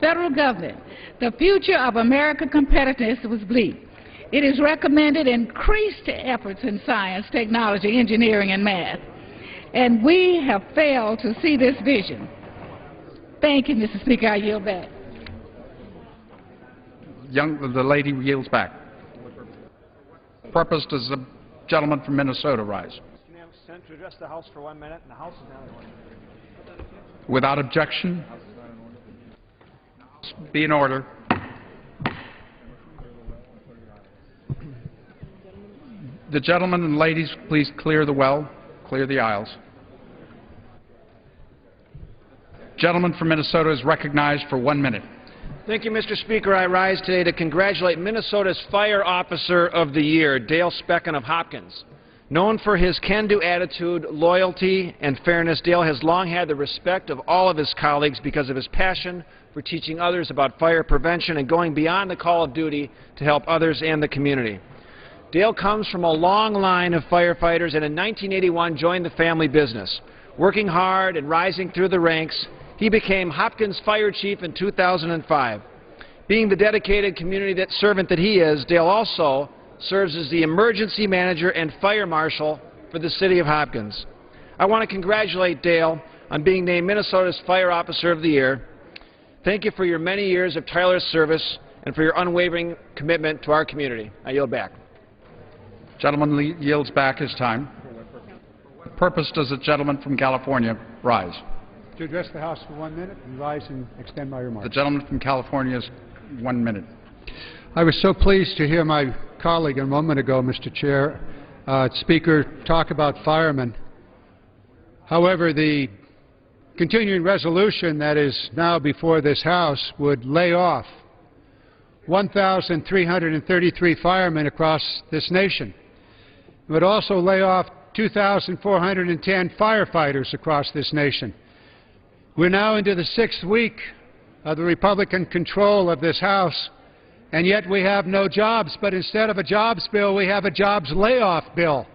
federal government, the future of American competitiveness was bleak. It is recommended increased efforts in science, technology, engineering, and math. And we have failed to see this vision. Thank you, Mr. Speaker. I yield back. Young, the lady yields back. Purpose does the gentleman from Minnesota rise? Unanimous consent to address the House for one minute, and the House is now in order. Without objection? Be in order. The gentlemen and ladies, please clear the well, clear the aisles. Gentleman from Minnesota is recognized for one minute. Thank you, Mr. Speaker. I rise today to congratulate Minnesota's Fire Officer of the Year, Dale Specken of Hopkins. Known for his can-do attitude, loyalty, and fairness, Dale has long had the respect of all of his colleagues because of his passion for teaching others about fire prevention and going beyond the call of duty to help others and the community. Dale comes from a long line of firefighters and in 1981 joined the family business. Working hard and rising through the ranks, he became Hopkins Fire Chief in 2005. Being the dedicated community that servant that he is, Dale also serves as the emergency manager and fire marshal for the city of Hopkins. I want to congratulate Dale on being named Minnesota's Fire Officer of the Year. Thank you for your many years of tireless service and for your unwavering commitment to our community. I yield back. Gentleman yields back his time. What purpose does the gentleman from California rise? To address the House for one minute and rise and extend my remarks. The gentleman from California is one minute. I was so pleased to hear my colleague a moment ago, Mr. Chair, uh, Speaker, talk about firemen. However, the continuing resolution that is now before this House would lay off 1,333 firemen across this nation. It would also lay off 2,410 firefighters across this nation. We're now into the sixth week of the Republican control of this House, and yet we have no jobs. But instead of a jobs bill, we have a jobs layoff bill.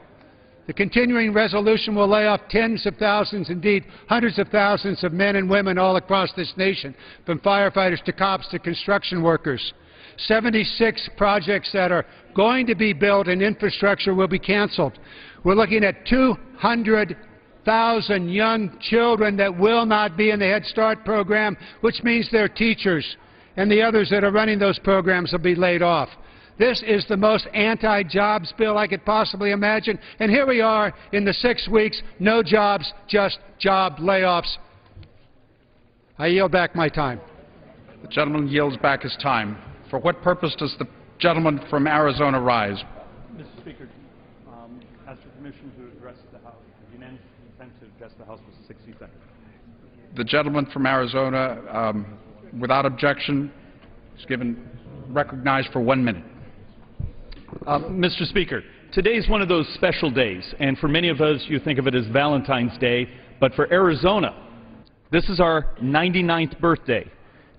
The continuing resolution will lay off tens of thousands, indeed hundreds of thousands of men and women all across this nation, from firefighters to cops to construction workers. 76 projects that are going to be built and infrastructure will be canceled. We're looking at 200,000 young children that will not be in the Head Start program, which means their teachers and the others that are running those programs will be laid off. This is the most anti-jobs bill I could possibly imagine. And here we are in the six weeks, no jobs, just job layoffs. I yield back my time. The gentleman yields back his time. For what purpose does the gentleman from Arizona rise? Mr. Speaker, um, ask for permission to address the House, unanimous consent to address the House for 60 seconds. The gentleman from Arizona, um, without objection, is given recognized for one minute. Uh, Mr. Speaker, today is one of those special days, and for many of us, you think of it as Valentine's Day, but for Arizona, this is our 99th birthday.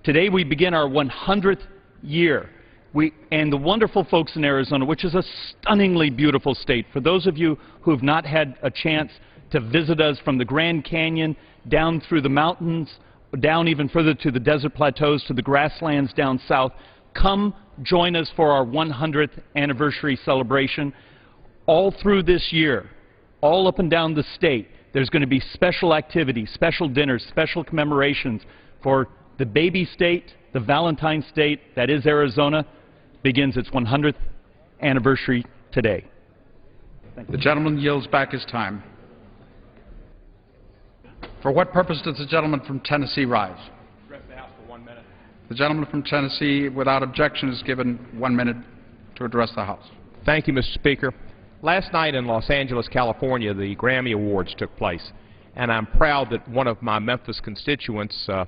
Today we begin our 100th year. We, and the wonderful folks in Arizona, which is a stunningly beautiful state. For those of you who have not had a chance to visit us from the Grand Canyon down through the mountains, down even further to the desert plateaus, to the grasslands down south, come join us for our 100th anniversary celebration. All through this year, all up and down the state, there's going to be special activities, special dinners, special commemorations for the baby state, the Valentine state, that is Arizona, begins its 100th anniversary today. The gentleman yields back his time. For what purpose does the gentleman from Tennessee rise? The gentleman from Tennessee, without objection, is given one minute to address the House. Thank you, Mr. Speaker. Last night in Los Angeles, California, the Grammy Awards took place, and I'm proud that one of my Memphis constituents, uh,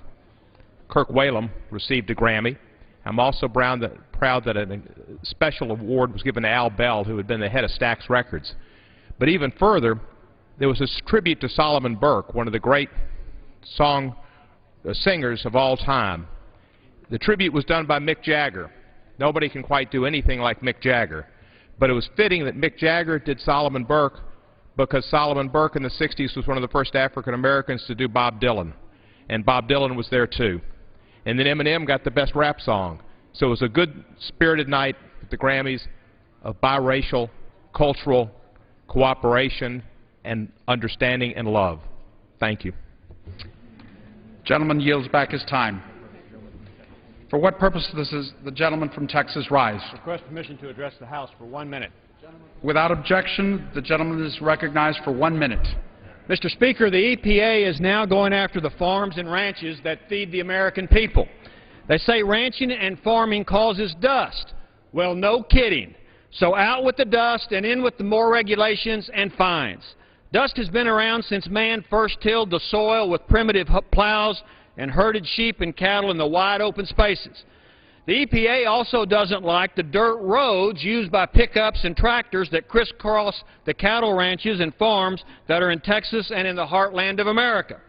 Kirk Whalum, received a Grammy. I'm also proud that, proud that a special award was given to Al Bell, who had been the head of Stax Records. But even further, there was a tribute to Solomon Burke, one of the great song uh, singers of all time. The tribute was done by Mick Jagger. Nobody can quite do anything like Mick Jagger. But it was fitting that Mick Jagger did Solomon Burke because Solomon Burke in the 60s was one of the first African Americans to do Bob Dylan. And Bob Dylan was there too. And then Eminem got the best rap song. So it was a good spirited night at the Grammys of biracial, cultural cooperation and understanding and love. Thank you. Gentleman yields back his time. For what purpose does the gentleman from Texas rise? Request permission to address the House for one minute. Without objection, the gentleman is recognized for one minute. Mr. Speaker, the EPA is now going after the farms and ranches that feed the American people. They say ranching and farming causes dust. Well, no kidding. So out with the dust and in with the more regulations and fines. Dust has been around since man first tilled the soil with primitive plows and herded sheep and cattle in the wide open spaces. The EPA also doesn't like the dirt roads used by pickups and tractors that crisscross the cattle ranches and farms that are in Texas and in the heartland of America.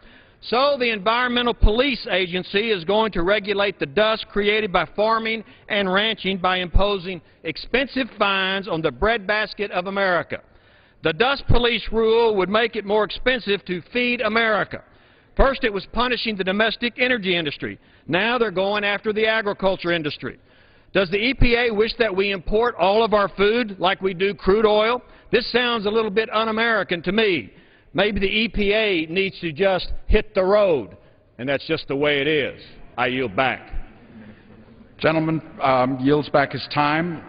So the Environmental Police Agency is going to regulate the dust created by farming and ranching by imposing expensive fines on the breadbasket of America. The dust police rule would make it more expensive to feed America. First, it was punishing the domestic energy industry. Now they're going after the agriculture industry. Does the EPA wish that we import all of our food like we do crude oil? This sounds a little bit un-American to me. Maybe the EPA needs to just hit the road, and that's just the way it is. I yield back. Gentleman um, yields back his time.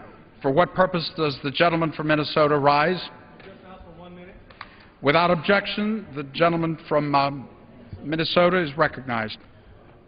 For what purpose does the gentleman from Minnesota rise? Without objection, the gentleman from um, Minnesota is recognized.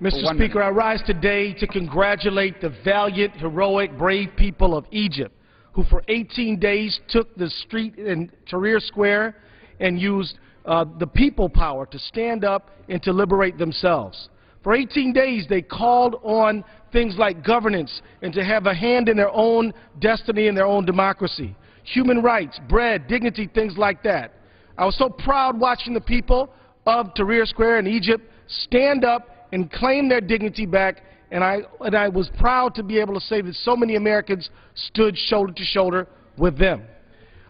Mr. Speaker, minute. I rise today to congratulate the valiant, heroic, brave people of Egypt who for 18 days took the street in Tahrir Square and used uh, the people power to stand up and to liberate themselves. For 18 days, they called on things like governance and to have a hand in their own destiny and their own democracy. Human rights, bread, dignity, things like that. I was so proud watching the people of Tahrir Square in Egypt stand up and claim their dignity back, and I, and I was proud to be able to say that so many Americans stood shoulder to shoulder with them.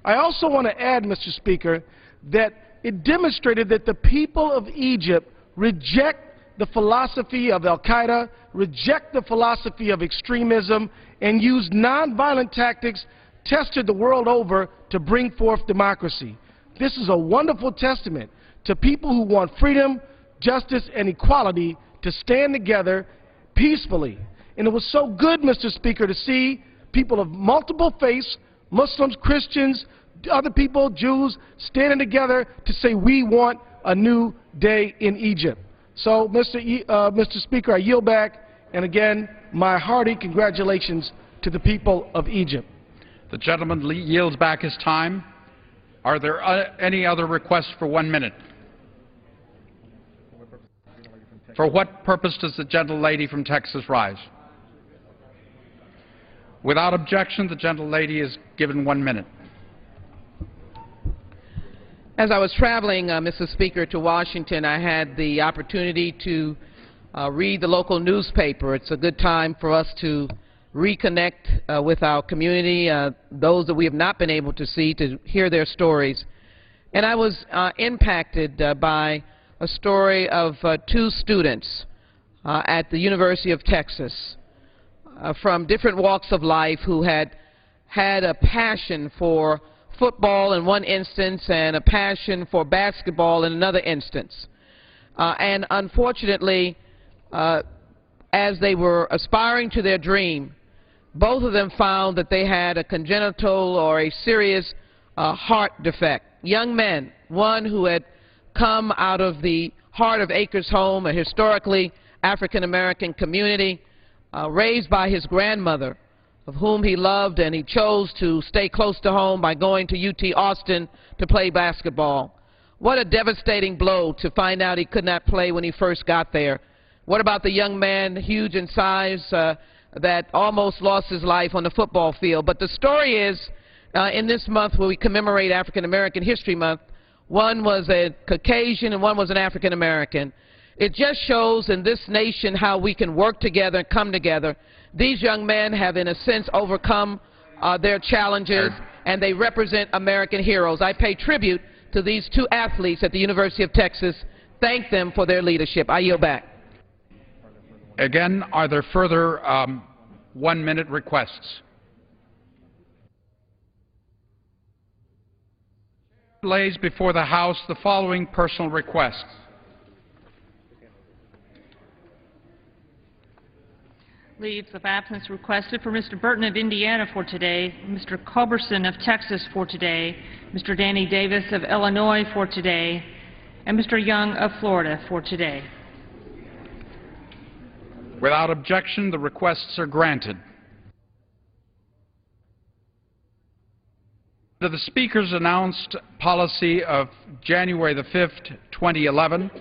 I also want to add, Mr. Speaker, that it demonstrated that the people of Egypt reject the philosophy of al-Qaeda, reject the philosophy of extremism, and use nonviolent tactics tested the world over to bring forth democracy. This is a wonderful testament to people who want freedom, justice, and equality to stand together peacefully. And it was so good, Mr. Speaker, to see people of multiple faiths, Muslims, Christians, other people, Jews, standing together to say we want a new day in Egypt. So, Mr. E, uh, Mr. Speaker, I yield back, and again, my hearty congratulations to the people of Egypt. The gentleman yields back his time. Are there uh, any other requests for one minute? For what purpose does the gentlelady from Texas rise? Without objection, the gentlelady is given one minute. As I was traveling, uh, Mr. Speaker, to Washington, I had the opportunity to uh, read the local newspaper. It's a good time for us to reconnect uh, with our community, uh, those that we have not been able to see, to hear their stories. And I was uh, impacted uh, by a story of uh, two students uh, at the University of Texas uh, from different walks of life who had had a passion for football in one instance and a passion for basketball in another instance. Uh, and unfortunately, uh, as they were aspiring to their dream, both of them found that they had a congenital or a serious uh, heart defect. Young men, one who had come out of the heart of Acres Home, a historically African-American community, uh, raised by his grandmother, of whom he loved, and he chose to stay close to home by going to UT Austin to play basketball. What a devastating blow to find out he could not play when he first got there. What about the young man, huge in size, uh, that almost lost his life on the football field? But the story is, uh, in this month where we commemorate African American History Month, one was a Caucasian and one was an African American. It just shows in this nation how we can work together and come together. These young men have, in a sense, overcome uh, their challenges, and they represent American heroes. I pay tribute to these two athletes at the University of Texas. Thank them for their leadership. I yield back. Again, are there further um, one-minute requests? Lays before the House the following personal requests. Leaves of absence requested for Mr. Burton of Indiana for today, Mr. Culberson of Texas for today, Mr. Danny Davis of Illinois for today, and Mr. Young of Florida for today. Without objection, the requests are granted. Under the Speaker's announced policy of January the 5th, 2011,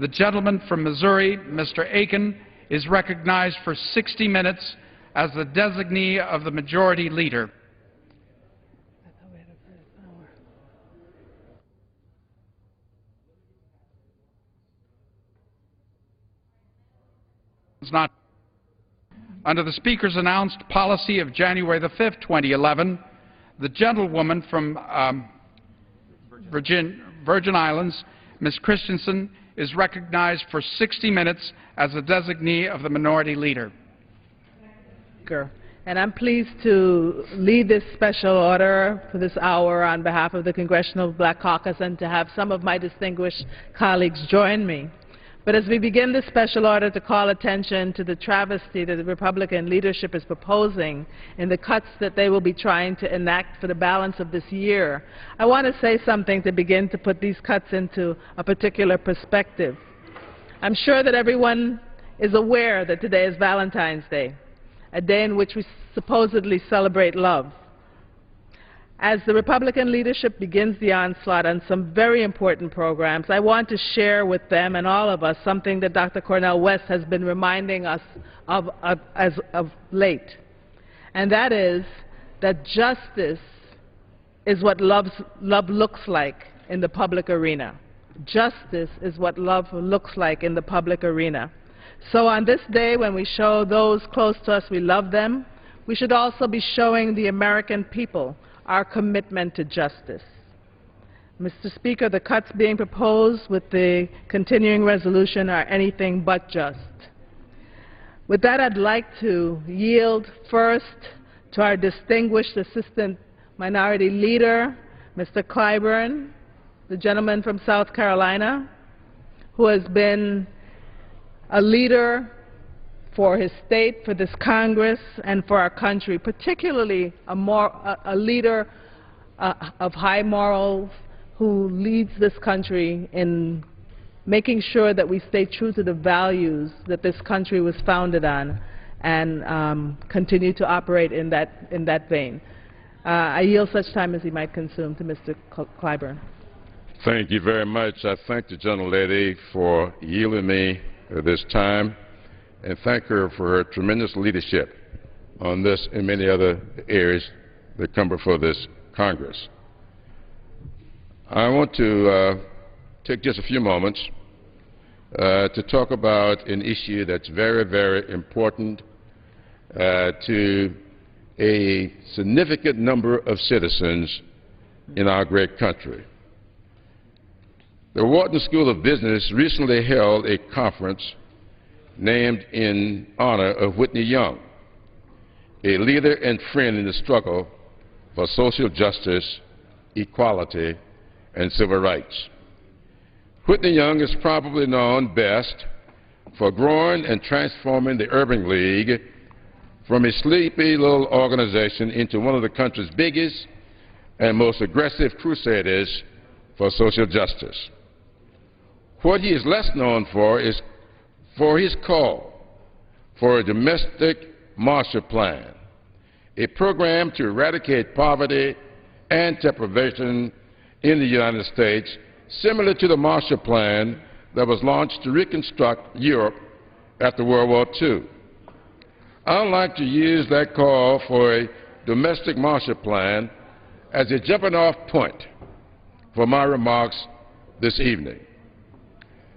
the gentleman from Missouri, Mr. Akin, is recognized for 60 minutes as the designee of the Majority Leader. Not under the Speaker's announced policy of January the 5th, 2011, the gentlewoman from um, Virgin, Virgin Islands, Ms. Christensen, is recognized for 60 minutes as the designee of the minority leader. And I'm pleased to lead this special order for this hour on behalf of the Congressional Black Caucus and to have some of my distinguished colleagues join me. But as we begin this special order to call attention to the travesty that the Republican leadership is proposing in the cuts that they will be trying to enact for the balance of this year, I want to say something to begin to put these cuts into a particular perspective. I'm sure that everyone is aware that today is Valentine's Day, a day in which we supposedly celebrate love as the Republican leadership begins the onslaught on some very important programs, I want to share with them and all of us something that Dr. Cornel West has been reminding us of, of, as of late. And that is that justice is what love looks like in the public arena. Justice is what love looks like in the public arena. So on this day when we show those close to us we love them, we should also be showing the American people our commitment to justice. Mr. Speaker, the cuts being proposed with the continuing resolution are anything but just. With that, I'd like to yield first to our distinguished Assistant Minority Leader, Mr. Clyburn, the gentleman from South Carolina, who has been a leader for his state, for this Congress, and for our country, particularly a, a, leader uh, of high morals who leads this country in making sure that we stay true to the values that this country was founded on and um, continue to operate in that, in that vein. Uh, I yield such time as he might consume to Mr. Clyburn. Thank you very much. I thank the gentlelady for yielding me this time and thank her for her tremendous leadership on this and many other areas that come before this Congress. I want to uh, take just a few moments uh, to talk about an issue that's very, very important uh, to a significant number of citizens in our great country. The Wharton School of Business recently held a conference named in honor of Whitney Young, a leader and friend in the struggle for social justice, equality, and civil rights. Whitney Young is probably known best for growing and transforming the Urban League from a sleepy little organization into one of the country's biggest and most aggressive crusaders for social justice. What he is less known for is for his call for a domestic Marshall Plan, a program to eradicate poverty and deprivation in the United States, similar to the Marshall Plan that was launched to reconstruct Europe after World War II. I'd like to use that call for a domestic Marshall Plan as a jumping off point for my remarks this evening.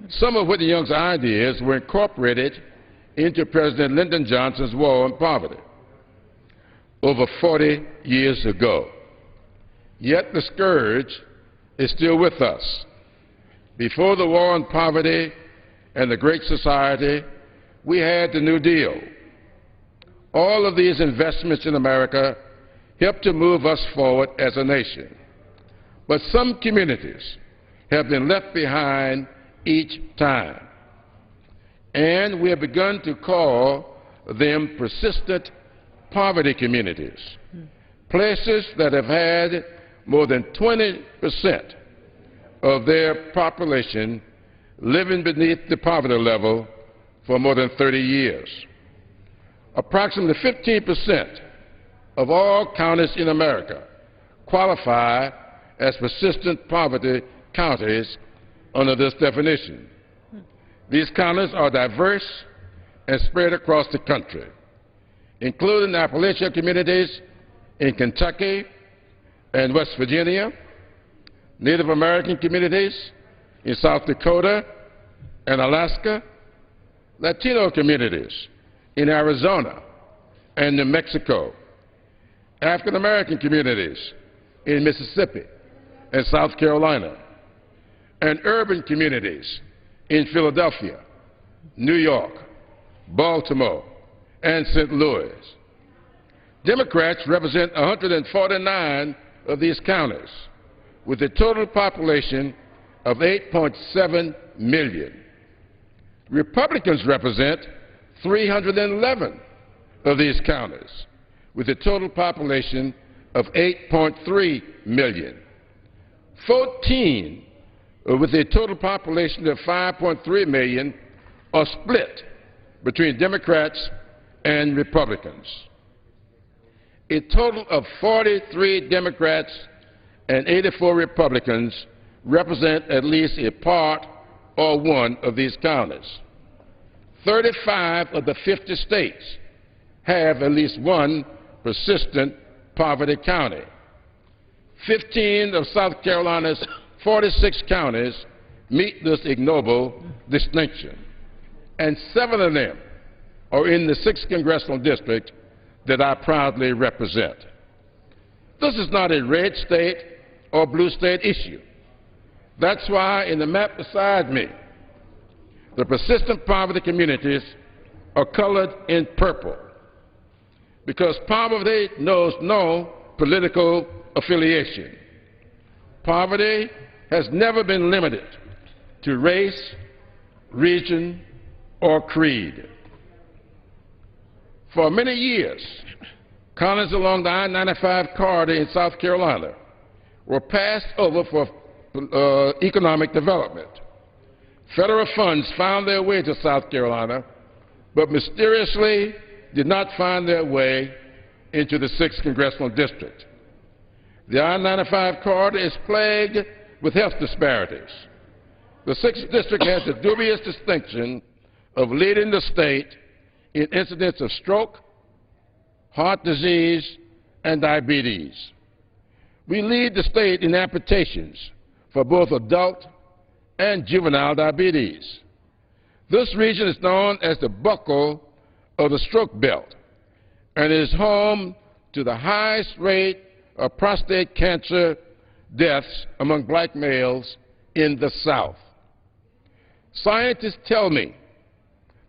Some of Whitney Young's ideas were incorporated into President Lyndon Johnson's war on poverty over 40 years ago. Yet the scourge is still with us. Before the war on poverty and the Great Society, we had the New Deal. All of these investments in America helped to move us forward as a nation. But some communities have been left behind each time. And we have begun to call them persistent poverty communities, hmm. places that have had more than 20 percent of their population living beneath the poverty level for more than 30 years. Approximately 15 percent of all counties in America qualify as persistent poverty counties under this definition. These counties are diverse and spread across the country, including Appalachian communities in Kentucky and West Virginia, Native American communities in South Dakota and Alaska, Latino communities in Arizona and New Mexico, African American communities in Mississippi and South Carolina, and urban communities in Philadelphia, New York, Baltimore, and St. Louis. Democrats represent 149 of these counties, with a total population of 8.7 million. Republicans represent 311 of these counties, with a total population of 8.3 million. 14 Uh, with a total population of 5.3 million are split between Democrats and Republicans. A total of 43 Democrats and 84 Republicans represent at least a part or one of these counties. 35 of the 50 states have at least one persistent poverty county. 15 of South Carolina's 46 counties meet this ignoble distinction, and seven of them are in the 6th Congressional District that I proudly represent. This is not a red state or blue state issue. That's why in the map beside me, the persistent poverty communities are colored in purple because poverty knows no political affiliation. Poverty has never been limited to race, region, or creed. For many years, counties along the I-95 corridor in South Carolina were passed over for uh, economic development. Federal funds found their way to South Carolina, but mysteriously did not find their way into the 6th Congressional District. The I-95 corridor is plagued with health disparities. The 6th District has the dubious distinction of leading the state in incidents of stroke, heart disease, and diabetes. We lead the state in amputations for both adult and juvenile diabetes. This region is known as the buckle of the stroke belt and is home to the highest rate of prostate cancer deaths among black males in the South. Scientists tell me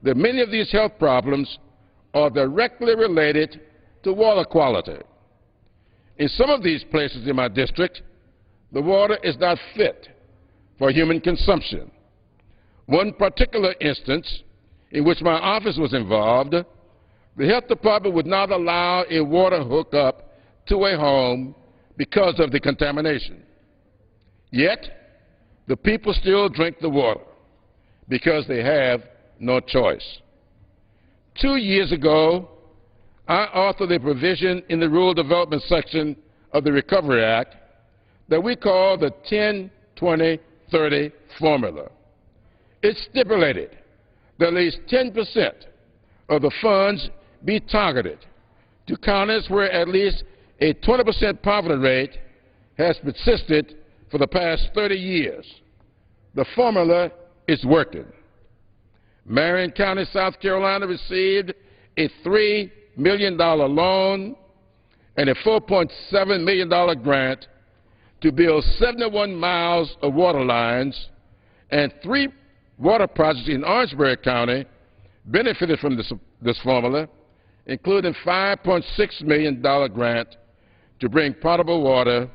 that many of these health problems are directly related to water quality. In some of these places in my district, the water is not fit for human consumption. One particular instance in which my office was involved, the health department would not allow a water hookup to a home because of the contamination. Yet, the people still drink the water because they have no choice. Two years ago, I authored a provision in the Rural Development section of the Recovery Act that we call the 10-20-30 formula. It stipulated that at least 10% of the funds be targeted to counties where at least a 20% poverty rate has persisted for the past 30 years. The formula is working. Marion County, South Carolina received a $3 million loan and a $4.7 million grant to build 71 miles of water lines and three water projects in Orangeburg County benefited from this, this formula, including $5.6 million grant to bring potable water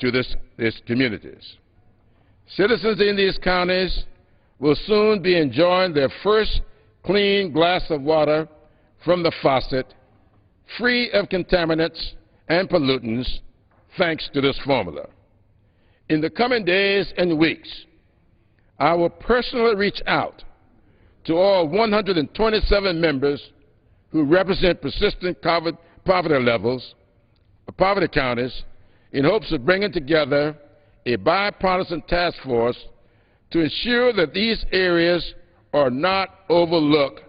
to this, these communities. Citizens in these counties will soon be enjoying their first clean glass of water from the faucet, free of contaminants and pollutants, thanks to this formula. In the coming days and weeks, I will personally reach out to all 127 members who represent persistent poverty levels, poverty counties, in hopes of bringing together a bipartisan task force to ensure that these areas are not overlooked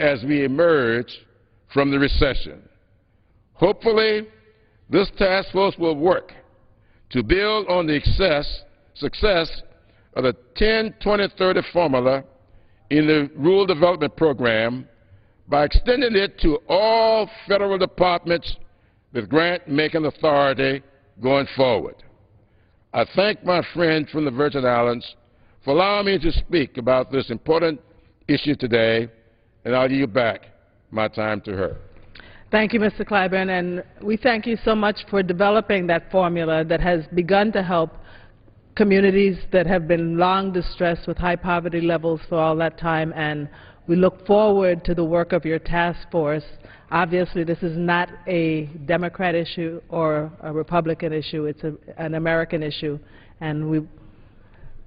as we emerge from the recession. Hopefully, this task force will work to build on the success, success of the 10-20-30 formula in the Rural Development Program by extending it to all federal departments with grant-making authority going forward. I thank my friend from the Virgin Islands for allowing me to speak about this important issue today, and I'll yield back my time to her. Thank you, Mr. Clyburn, and we thank you so much for developing that formula that has begun to help communities that have been long distressed with high poverty levels for all that time, and we look forward to the work of your task force. Obviously, this is not a Democrat issue or a Republican issue. It's a, an American issue, and we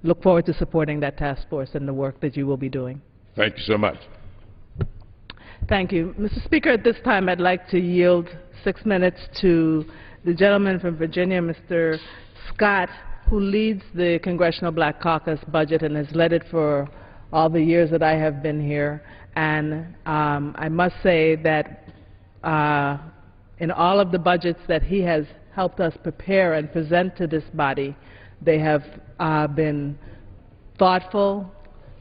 look forward to supporting that task force and the work that you will be doing. Thank you so much. Thank you. Mr. Speaker, at this time I'd like to yield six minutes to the gentleman from Virginia, Mr. Scott, who leads the Congressional Black Caucus budget and has led it for all the years that I have been here. And um, I must say that uh, in all of the budgets that he has helped us prepare and present to this body, they have uh, been thoughtful.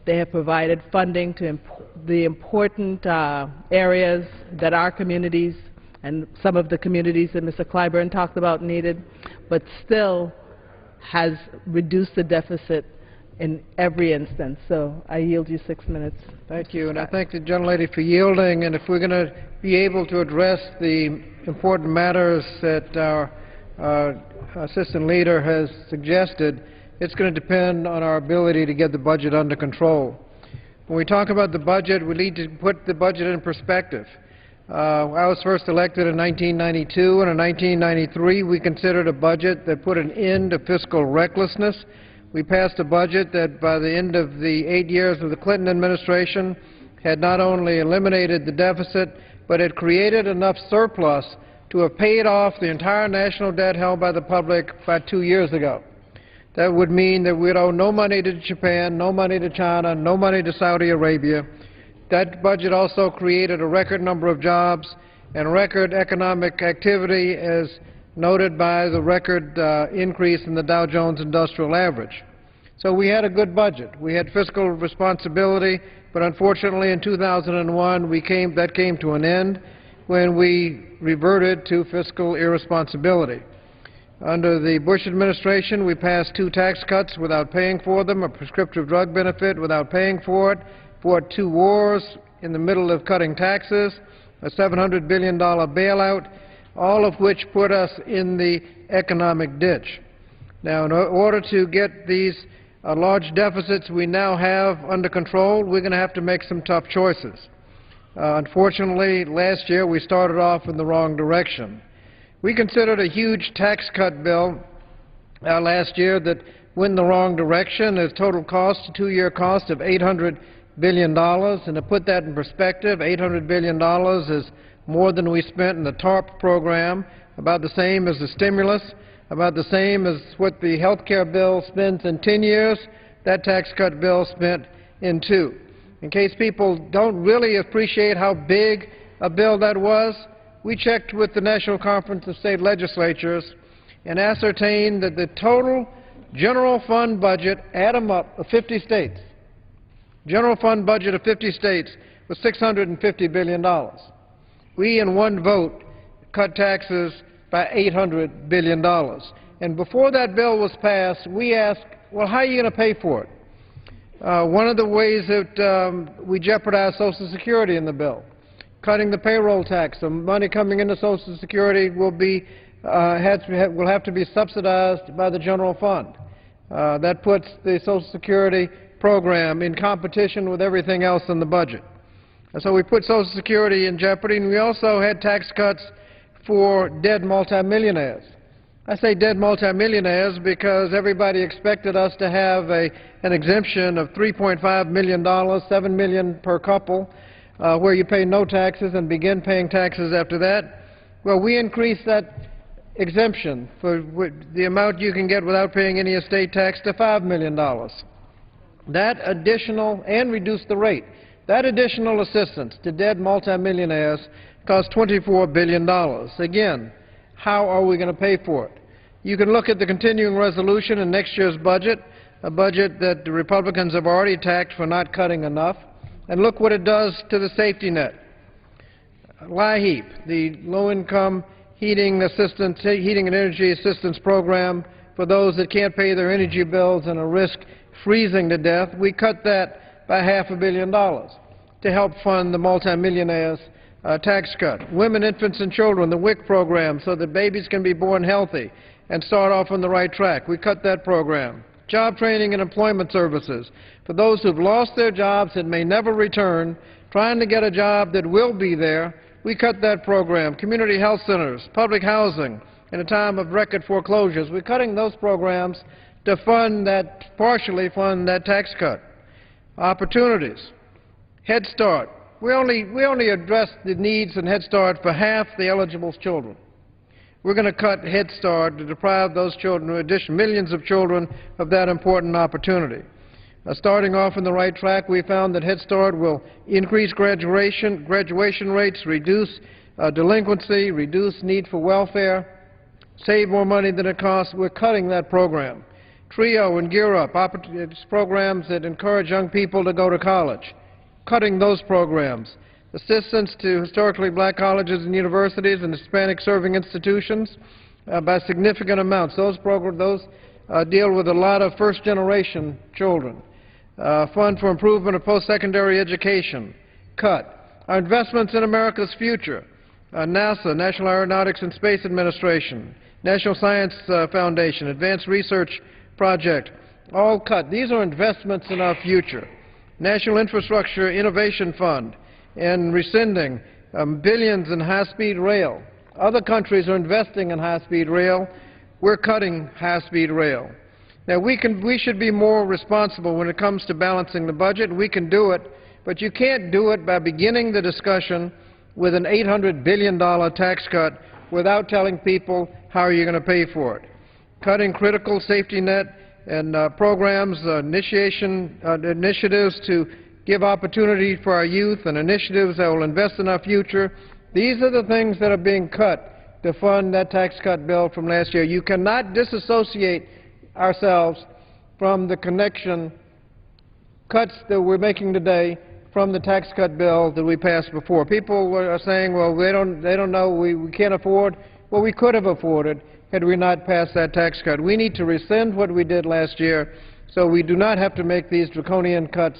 They have provided funding to imp the important uh, areas that our communities and some of the communities that Mr. Clyburn talked about needed, but still has reduced the deficit in every instance. So I yield you six minutes. Thank you, and I thank the gentlelady for yielding. And if we're going to be able to address the important matters that our uh, assistant leader has suggested, it's going to depend on our ability to get the budget under control. When we talk about the budget, we need to put the budget in perspective. Uh, I was first elected in 1992, and in 1993 we considered a budget that put an end to fiscal recklessness we passed a budget that by the end of the eight years of the Clinton administration had not only eliminated the deficit, but had created enough surplus to have paid off the entire national debt held by the public about two years ago. That would mean that we'd owe no money to Japan, no money to China, no money to Saudi Arabia. That budget also created a record number of jobs and record economic activity as noted by the record uh, increase in the Dow Jones Industrial Average. So we had a good budget. We had fiscal responsibility, but unfortunately in 2001 we came, that came to an end when we reverted to fiscal irresponsibility. Under the Bush administration, we passed two tax cuts without paying for them, a prescriptive drug benefit without paying for it, fought two wars in the middle of cutting taxes, a $700 billion bailout, all of which put us in the economic ditch. Now, in order to get these uh, large deficits we now have under control, we're going to have to make some tough choices. Uh, unfortunately, last year we started off in the wrong direction. We considered a huge tax cut bill uh, last year that went in the wrong direction. Its total cost, two-year cost of $800 billion. And to put that in perspective, $800 billion is more than we spent in the TARP program, about the same as the stimulus, about the same as what the health care bill spends in 10 years, that tax cut bill spent in two. In case people don't really appreciate how big a bill that was, we checked with the National Conference of State Legislatures and ascertained that the total general fund budget, add them up, of 50 states, general fund budget of 50 states was $650 billion. We, in one vote, cut taxes by $800 billion. And before that bill was passed, we asked, well, how are you going to pay for it? Uh, one of the ways that um, we jeopardize Social Security in the bill, cutting the payroll tax. The money coming into Social Security will be uh, has, will have to be subsidized by the general fund. Uh, that puts the Social Security program in competition with everything else in the budget. And so we put Social Security in jeopardy, and we also had tax cuts for dead multimillionaires. I say dead multimillionaires because everybody expected us to have a, an exemption of $3.5 million, 7 million per couple, uh, where you pay no taxes and begin paying taxes after that. Well, we increased that exemption for the amount you can get without paying any estate tax to $5 million. That additional, and reduce the rate, that additional assistance to dead multimillionaires cost $24 billion. Again, how are we going to pay for it? You can look at the continuing resolution in next year's budget, a budget that the Republicans have already attacked for not cutting enough, and look what it does to the safety net. LIHEAP, the low-income heating assistance, heating and energy assistance program for those that can't pay their energy bills and are risk freezing to death, we cut that by half a billion dollars to help fund the multimillionaires uh, tax cut. Women, infants, and children, the WIC program, so that babies can be born healthy and start off on the right track. We cut that program. Job training and employment services for those who've lost their jobs and may never return, trying to get a job that will be there. We cut that program. Community health centers, public housing, in a time of record foreclosures. We're cutting those programs to fund that, partially fund that tax cut. Opportunities. Head Start. We only, we only address the needs in Head Start for half the eligible children. We're going to cut Head Start to deprive those children, in addition, millions of children, of that important opportunity. Uh, starting off on the right track, we found that Head Start will increase graduation, graduation rates, reduce uh, delinquency, reduce need for welfare, save more money than it costs. We're cutting that program. TRIO and Gear Up, programs that encourage young people to go to college cutting those programs. Assistance to historically black colleges and universities and Hispanic serving institutions uh, by significant amounts. Those, those uh, deal with a lot of first-generation children. Uh, fund for improvement of post-secondary education, cut. Our investments in America's future, uh, NASA, National Aeronautics and Space Administration, National Science uh, Foundation, Advanced Research Project, all cut. These are investments in our future. National Infrastructure Innovation Fund and rescinding um, billions in high-speed rail. Other countries are investing in high-speed rail. We're cutting high-speed rail. Now, we, can, we should be more responsible when it comes to balancing the budget. We can do it, but you can't do it by beginning the discussion with an $800 billion tax cut without telling people how you are going to pay for it. Cutting critical safety net and uh, programs, uh, initiation uh, initiatives to give opportunity for our youth and initiatives that will invest in our future. These are the things that are being cut to fund that tax cut bill from last year. You cannot disassociate ourselves from the connection cuts that we're making today from the tax cut bill that we passed before. People are saying, well, they don't, they don't know, we, we can't afford. Well, we could have afforded had we not passed that tax cut. We need to rescind what we did last year so we do not have to make these draconian cuts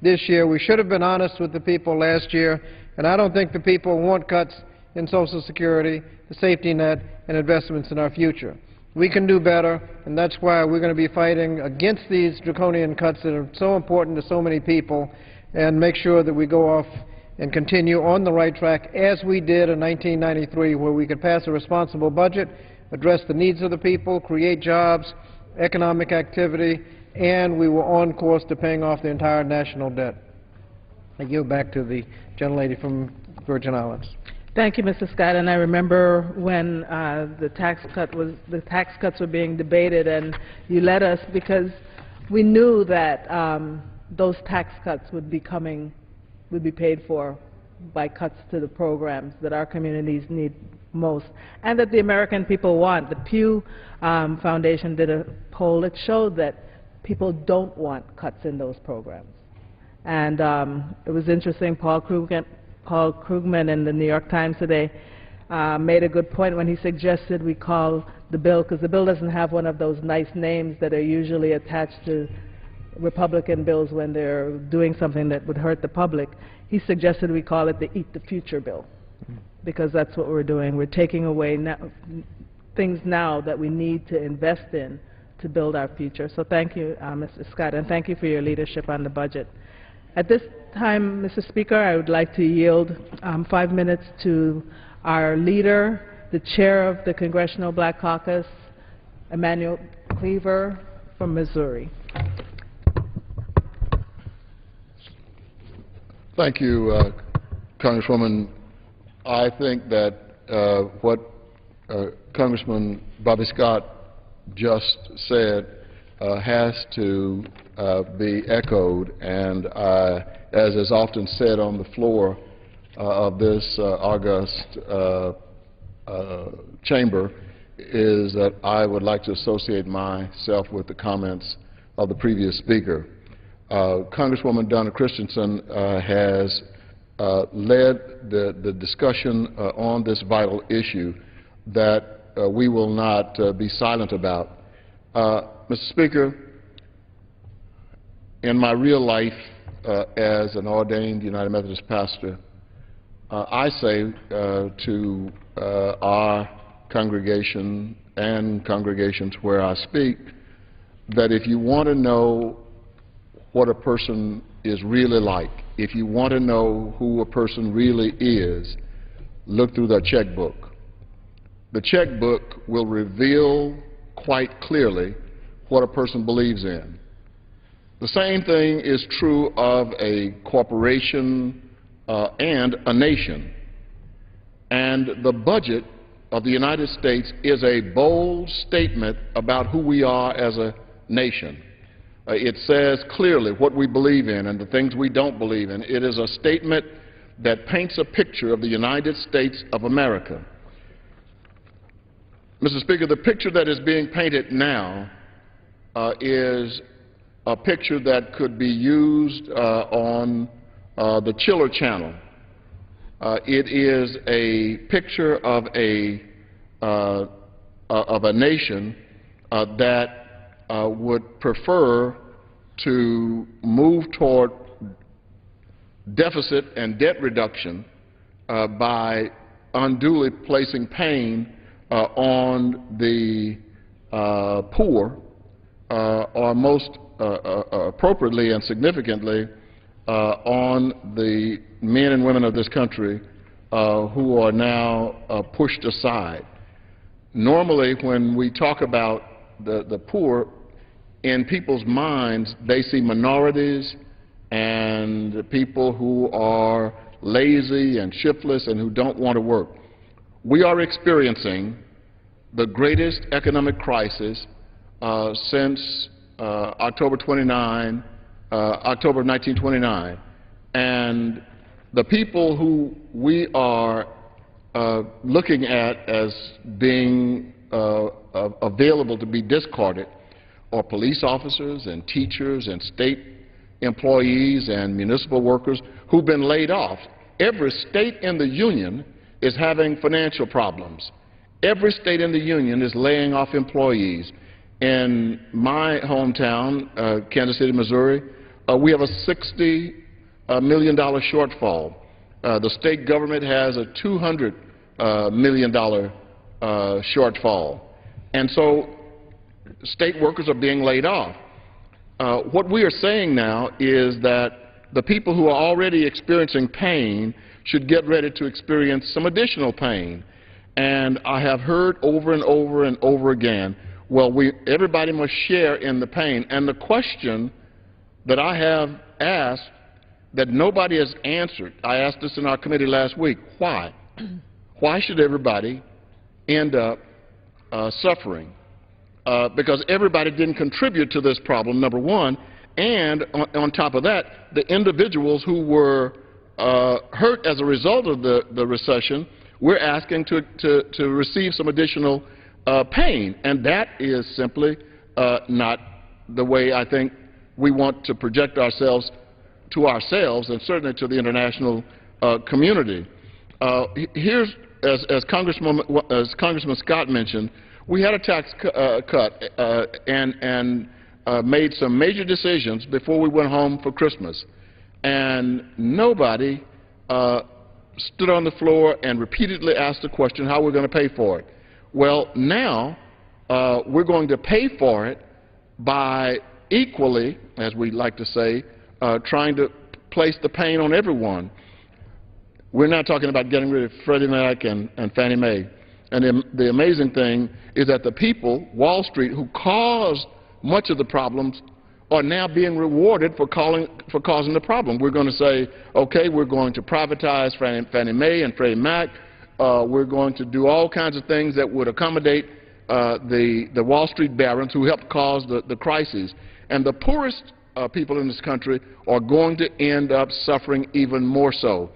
this year. We should have been honest with the people last year, and I don't think the people want cuts in Social Security, the safety net, and investments in our future. We can do better, and that's why we're going to be fighting against these draconian cuts that are so important to so many people and make sure that we go off and continue on the right track as we did in 1993 where we could pass a responsible budget address the needs of the people, create jobs, economic activity, and we were on course to paying off the entire national debt. I yield back to the gentlelady from Virgin Islands. Thank you, Mr. Scott. And I remember when uh, the tax cut was the tax cuts were being debated, and you led us because we knew that um, those tax cuts would be coming, would be paid for by cuts to the programs that our communities need most and that the American people want. The Pew um, Foundation did a poll that showed that people don't want cuts in those programs. And um, it was interesting, Paul Krugman, Paul Krugman in the New York Times today uh, made a good point when he suggested we call the bill, because the bill doesn't have one of those nice names that are usually attached to Republican bills when they're doing something that would hurt the public. He suggested we call it the Eat the Future bill, because that's what we're doing. We're taking away things now that we need to invest in to build our future. So thank you, uh, Mr. Scott, and thank you for your leadership on the budget. At this time, Mr. Speaker, I would like to yield um, five minutes to our leader, the chair of the Congressional Black Caucus, Emanuel Cleaver from Missouri. Thank you, uh, Congresswoman. I think that uh, what uh, Congressman Bobby Scott just said uh, has to uh, be echoed, and I, as is often said on the floor uh, of this august chamber, is that I would like to associate myself with the comments of the previous speaker. Uh, Congresswoman Donna Christensen uh, has uh, Uh, led the, the discussion uh, on this vital issue that uh, we will not be silent about. Mr. Speaker, in my real life as an ordained United Methodist pastor, I say to our congregation and congregations where I speak that if you want to know what a person is really like, if you want to know who a person really is, look through their checkbook. The checkbook will reveal quite clearly what a person believes in. The same thing is true of a corporation uh, and a nation. And the budget of the United States is a bold statement about who we are as a nation. Uh, it says clearly what we believe in and the things we don't believe in. It is a statement that paints a picture of the United States of America. Mr. Speaker, the picture that is being painted now uh, is a picture that could be used uh, on uh, the Chiller Channel uh, it is a picture of a, uh, of a nation that uh, would prefer to move toward deficit and debt reduction by unduly placing pain on the poor, or most appropriately and significantly uh, on the men and women of this country uh, who are now uh, pushed aside. Normally, when we talk about the, the poor, in people's minds, they see minorities and people who are lazy and shiftless and who don't want to work. We are experiencing the greatest economic crisis uh, since uh, October 29, uh, October 1929. And the people who we are uh, looking at as being uh, available to be discarded are police officers and teachers and state employees and municipal workers who've been laid off. Every state in the union is having financial problems. Every state in the union is laying off employees. In my hometown, uh, Kansas City, Missouri, uh, we have a $60 uh, million shortfall. Uh, the state government has a $200 uh, million uh, shortfall. And so state workers are being laid off. Uh, what we are saying now is that the people who are already experiencing pain should get ready to experience some additional pain. And I have heard over and over and over again, well, we, everybody must share in the pain. And the question that I have asked that nobody has answered. I asked this in our committee last week. Why? Why should everybody end up uh, suffering? Uh, because everybody didn't contribute to this problem, number one, and on, on top of that, the individuals who were uh, hurt as a result of the, the recession, we're asking to, to, to receive some additional uh, pain, and that is simply uh, not the way I think we want to project ourselves to ourselves and certainly to the international uh, community. Here's, as, as, Congressman, as Congressman Scott mentioned, we had a tax cu uh, cut, uh, and, and uh, made some major decisions before we went home for Christmas, and nobody uh, stood on the floor and repeatedly asked the question how are we're going to pay for it. Well, now uh, we're going to pay for it by equally, as we like to say, uh, trying to place the pain on everyone. We're not talking about getting rid of Freddie Mac and, and Fannie Mae. And the, the amazing thing is that the people, Wall Street, who caused much of the problems are now being rewarded for, calling, for causing the problem. We're going to say, okay, we're going to privatize Fannie, Fannie Mae and Freddie Mac. Uh, we're going to do all kinds of things that would accommodate uh, the, the Wall Street barons who helped cause the, the crises. And the poorest uh, people in this country are going to end up suffering even more so.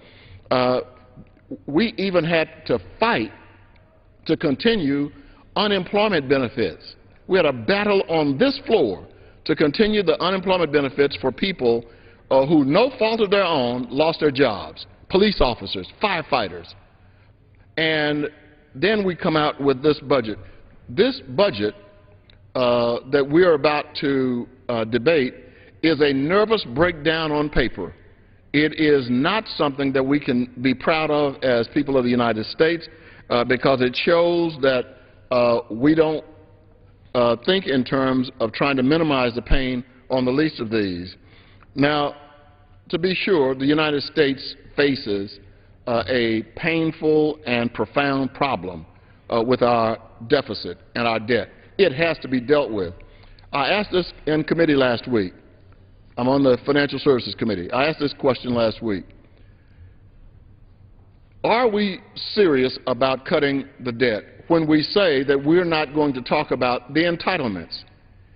Uh, we even had to fight to continue unemployment benefits. We had a battle on this floor to continue the unemployment benefits for people uh, who, no fault of their own, lost their jobs police officers, firefighters. And then we come out with this budget. This budget uh, that we're about to uh, debate is a nervous breakdown on paper. It is not something that we can be proud of as people of the United States because it shows that uh, we don't uh, think in terms of trying to minimize the pain on the least of these. Now, to be sure, the United States faces uh, a painful and profound problem uh, with our deficit and our debt. It has to be dealt with. I asked this in committee last week. I'm on the Financial Services Committee. I asked this question last week. Are we serious about cutting the debt when we say that we're not going to talk about the entitlements?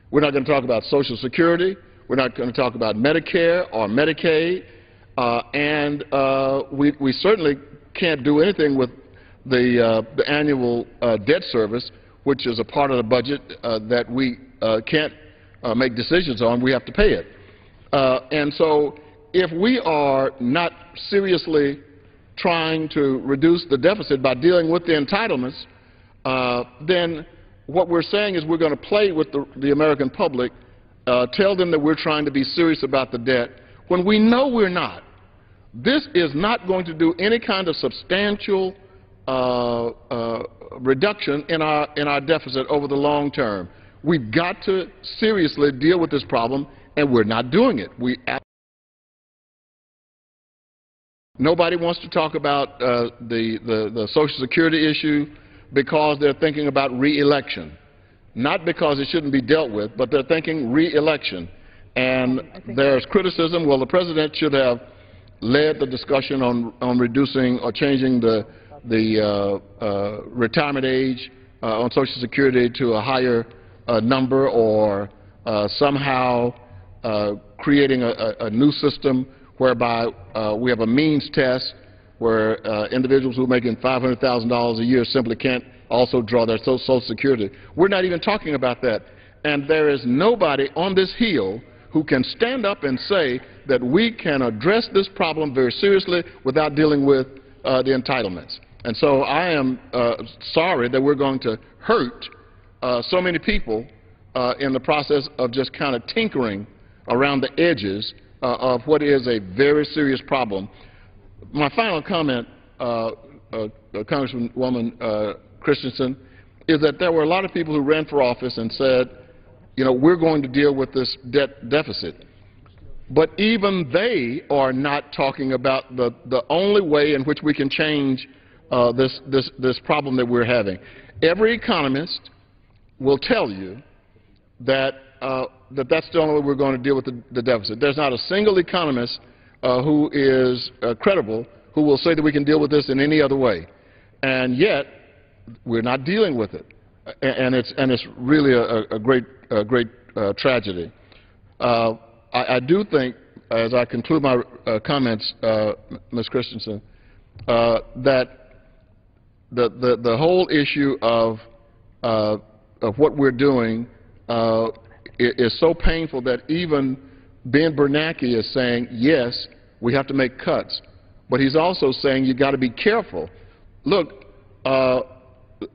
We're not going to talk about Social Security. We're not going to talk about Medicare or Medicaid. Uh, and uh, we, we, certainly can't do anything with the, uh, the annual uh, debt service, which is a part of the budget uh, that we uh, can't make decisions on. We have to pay it. and so if we are not seriously trying to reduce the deficit by dealing with the entitlements, uh, then what we're saying is we're going to play with the, the American public, uh, tell them that we're trying to be serious about the debt, when we know we're not. This is not going to do any kind of substantial uh, uh reduction in our, in our deficit over the long term. We've got to seriously deal with this problem, and we're not doing it. We Nobody wants to talk about uh, the, the, the Social Security issue because they're thinking about reelection. Not because it shouldn't be dealt with, but they're thinking reelection. And there's criticism, well, the President should have led the discussion on, on reducing or changing the, the uh, uh, retirement age uh, on Social Security to a higher uh, number or uh, somehow creating a, a, new system whereby uh, we have a means test where uh, individuals who are making $500,000 a year simply can't also draw their Social Security. We're not even talking about that. And there is nobody on this Hill who can stand up and say that we can address this problem very seriously without dealing with uh, the entitlements. And so I am uh, sorry that we're going to hurt uh, so many people uh, in the process of just kind of tinkering around the edges of what is a very serious problem. My final comment, uh, uh, Congresswoman Christensen, is that there were a lot of people who ran for office and said, you know, we're going to deal with this debt deficit. But even they are not talking about the, the only way in which we can change uh, this, this, this problem that we're having. Every economist will tell you that uh, that that's the only way we're going to deal with the, the deficit. There's not a single economist uh, who is uh, credible who will say that we can deal with this in any other way. And yet, we're not dealing with it. And it's, and it's really a, a great, a great uh, tragedy. Uh, I, I, do think, as I conclude my uh, comments, Ms. Christensen, that the, the, the whole issue of, of what we're doing uh, is so painful that even Ben Bernanke is saying, yes, we have to make cuts. But he's also saying you've got to be careful. Look, uh,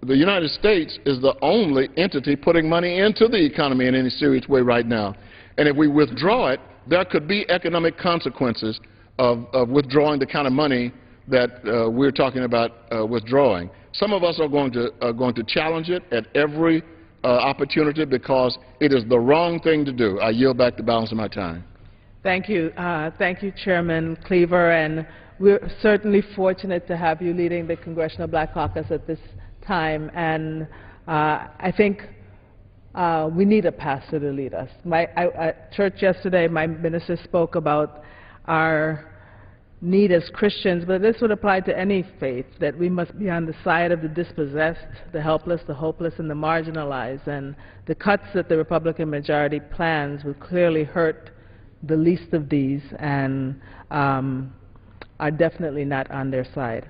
the United States is the only entity putting money into the economy in any serious way right now. And if we withdraw it, there could be economic consequences of, of withdrawing the kind of money that uh, we're talking about uh, withdrawing. Some of us are going to, are going to challenge it at every uh, opportunity because it is the wrong thing to do. I yield back the balance of my time. Thank you. Uh, thank you, Chairman Cleaver. And we're certainly fortunate to have you leading the Congressional Black Caucus at this time. And uh, I think uh, we need a pastor to lead us. My, I, church yesterday, my minister spoke about our need as Christians, but this would apply to any faith, that we must be on the side of the dispossessed, the helpless, the hopeless, and the marginalized. And the cuts that the Republican majority plans would clearly hurt the least of these and um, are definitely not on their side.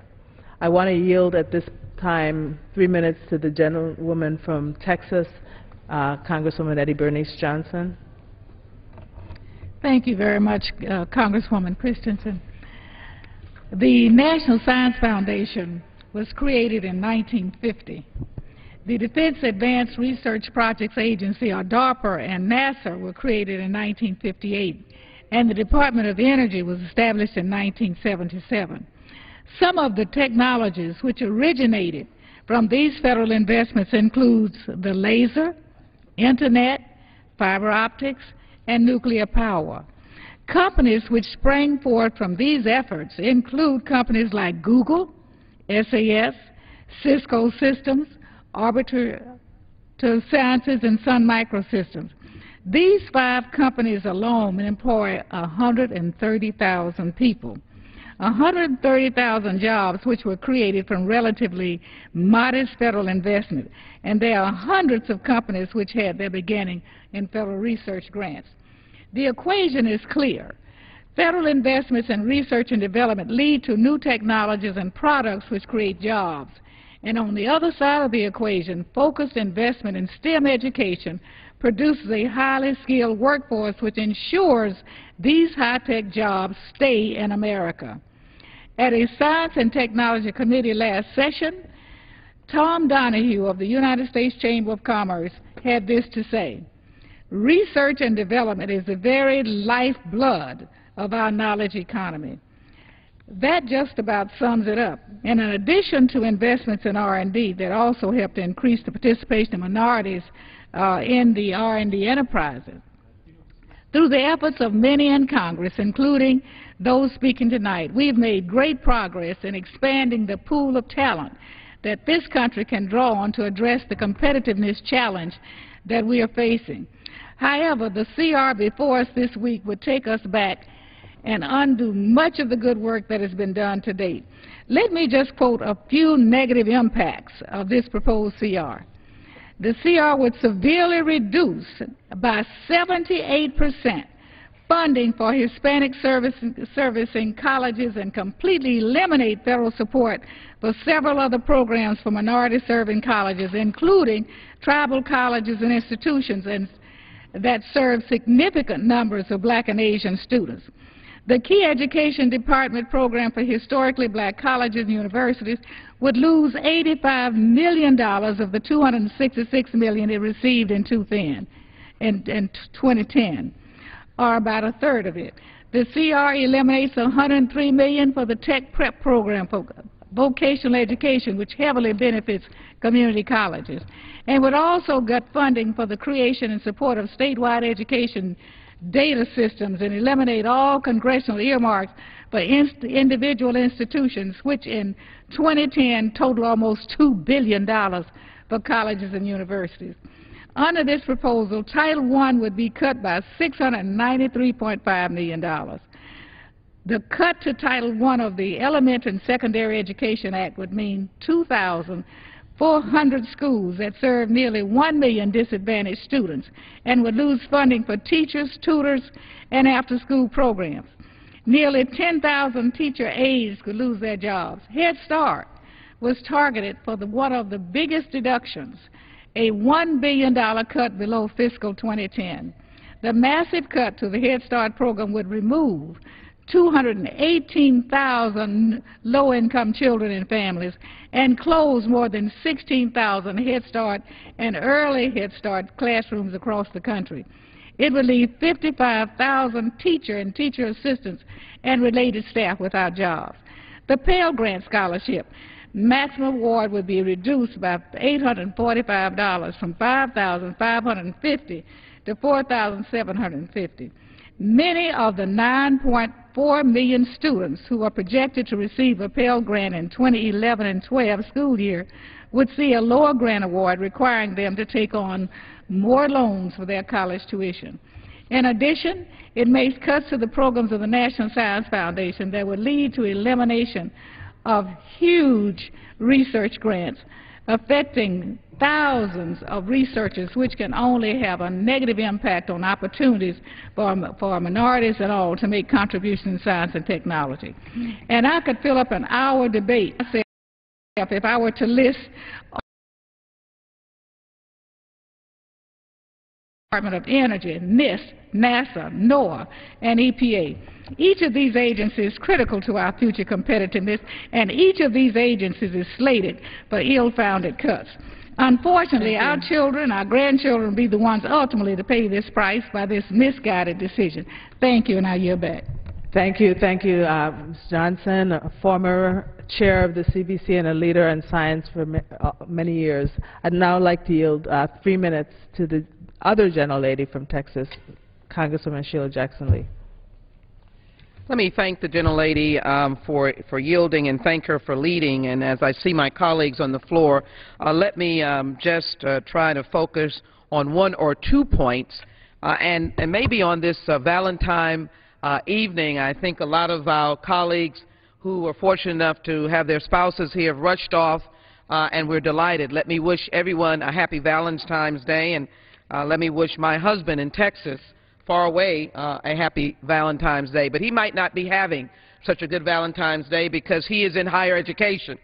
I want to yield at this time three minutes to the gentlewoman from Texas, uh, Congresswoman Eddie Bernice Johnson. Thank you very much, uh, Congresswoman Christensen. The National Science Foundation was created in 1950. The Defense Advanced Research Projects Agency, or DARPA, and NASA were created in 1958, and the Department of Energy was established in 1977. Some of the technologies which originated from these federal investments includes the laser, internet, fiber optics, and nuclear power. Companies which sprang forth from these efforts include companies like Google, SAS, Cisco Systems, Arbiter Sciences, and Sun Microsystems. These five companies alone employ 130,000 people. 130,000 jobs which were created from relatively modest federal investment, and there are hundreds of companies which had their beginning in federal research grants. The equation is clear. Federal investments in research and development lead to new technologies and products which create jobs. And on the other side of the equation, focused investment in STEM education produces a highly skilled workforce which ensures these high-tech jobs stay in America. At a Science and Technology Committee last session, Tom Donohue of the United States Chamber of Commerce had this to say. Research and development is the very lifeblood of our knowledge economy. That just about sums it up. And in addition to investments in R&D that also help to increase the participation of minorities uh, in the R&D enterprises, through the efforts of many in Congress, including those speaking tonight, we've made great progress in expanding the pool of talent that this country can draw on to address the competitiveness challenge that we are facing. However, the CR before us this week would take us back and undo much of the good work that has been done to date. Let me just quote a few negative impacts of this proposed CR. The CR would severely reduce by 78 percent funding for Hispanic servicing, servicing colleges and completely eliminate federal support for several other programs for minority-serving colleges, including tribal colleges and institutions and that serve significant numbers of black and Asian students. The Key Education Department program for historically black colleges and universities would lose $85 million of the 266 million it received in 2010, in, in 2010, or about a third of it. The CR eliminates 103 million for the Tech Prep program vocational education, which heavily benefits community colleges, and would also get funding for the creation and support of statewide education data systems and eliminate all congressional earmarks for inst individual institutions, which in 2010 total almost $2 billion for colleges and universities. Under this proposal, Title I would be cut by $693.5 million. The cut to Title I of the Elementary and Secondary Education Act would mean 2,400 schools that serve nearly 1 million disadvantaged students and would lose funding for teachers, tutors, and after-school programs. Nearly 10,000 teacher aides could lose their jobs. Head Start was targeted for the, one of the biggest deductions, a $1 billion cut below fiscal 2010. The massive cut to the Head Start program would remove 218,000 low-income children and families and close more than 16,000 Head Start and early Head Start classrooms across the country. It would leave 55,000 teacher and teacher assistants and related staff without jobs. The Pell Grant Scholarship maximum award would be reduced by $845 from $5,550 to $4,750. Many of the 9.4 million students who are projected to receive a Pell Grant in 2011 and 12 school year would see a lower grant award requiring them to take on more loans for their college tuition. In addition, it makes cuts to the programs of the National Science Foundation that would lead to elimination of huge research grants affecting thousands of researchers which can only have a negative impact on opportunities for, for minorities and all to make contributions in science and technology. And I could fill up an hour debate if I were to list Department of Energy, NIST, NASA, NOAA, and EPA. Each of these agencies is critical to our future competitiveness, and each of these agencies is slated for ill-founded cuts. Unfortunately, our children, our grandchildren will be the ones ultimately to pay this price by this misguided decision. Thank you, and I yield back. Thank you. Thank you, uh, Ms. Johnson, a former chair of the CBC and a leader in science for ma uh, many years. I'd now like to yield uh, three minutes to the other gentlelady from Texas, Congresswoman Sheila Jackson Lee. Let me thank the gentlelady um, for, for yielding and thank her for leading. And as I see my colleagues on the floor, uh, let me um, just uh, try to focus on one or two points. Uh, and, and, maybe on this uh, Valentine uh, evening, I think a lot of our colleagues who were fortunate enough to have their spouses here have rushed off, uh, and we're delighted. Let me wish everyone a happy Valentine's Day. And let me wish my husband in Texas, far away, uh, a happy Valentine's Day. But he might not be having such a good Valentine's Day because he is in higher education.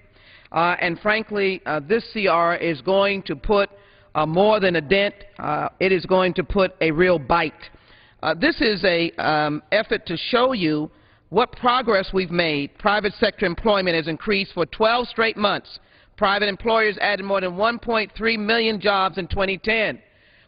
Uh, and frankly, uh, this CR is going to put uh, more than a dent. Uh, it is going to put a real bite. this is a um, effort to show you what progress we've made. Private sector employment has increased for 12 straight months. Private employers added more than 1.3 million jobs in 2010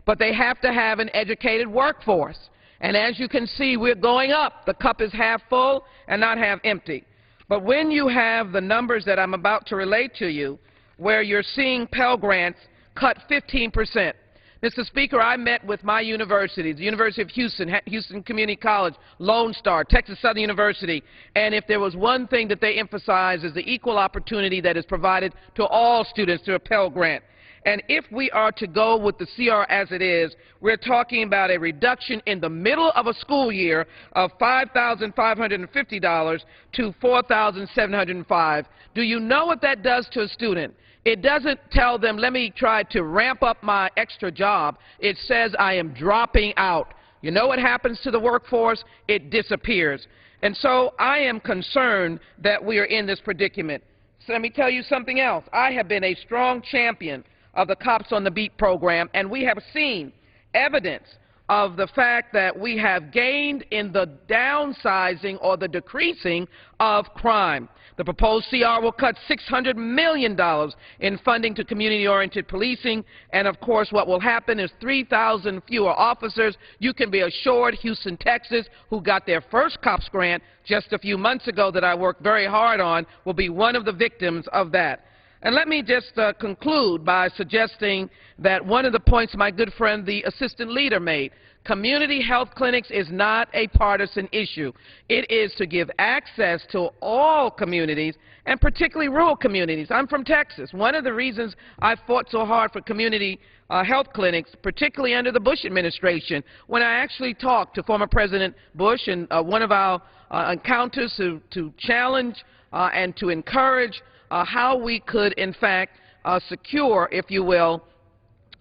but they have to have an educated workforce. And as you can see, we're going up. The cup is half full and not half empty. But when you have the numbers that I'm about to relate to you, where you're seeing Pell Grants cut 15 percent, Mr. Speaker, I met with my universities, the University of Houston, Houston Community College, Lone Star, Texas Southern University, and if there was one thing that they emphasize is the equal opportunity that is provided to all students through a Pell Grant. And if we are to go with the CR as it is, we're talking about a reduction in the middle of a school year of $5,550 to 4,705. Do you know what that does to a student? It doesn't tell them, let me try to ramp up my extra job. It says I am dropping out. You know what happens to the workforce? It disappears. And so I am concerned that we are in this predicament. So let me tell you something else. I have been a strong champion of the Cops on the Beat program, and we have seen evidence of the fact that we have gained in the downsizing or the decreasing of crime. The proposed CR will cut $600 million in funding to community-oriented policing, and of course what will happen is 3,000 fewer officers. You can be assured Houston, Texas, who got their first COPS grant just a few months ago that I worked very hard on, will be one of the victims of that. And let me just uh, conclude by suggesting that one of the points my good friend, the assistant leader, made, community health clinics is not a partisan issue. It is to give access to all communities, and particularly rural communities. I'm from Texas. One of the reasons I fought so hard for community uh, health clinics, particularly under the Bush administration, when I actually talked to former President Bush and uh, one of our uh, encounters to, to challenge uh, and to encourage how we could, in fact, uh, secure, if you will,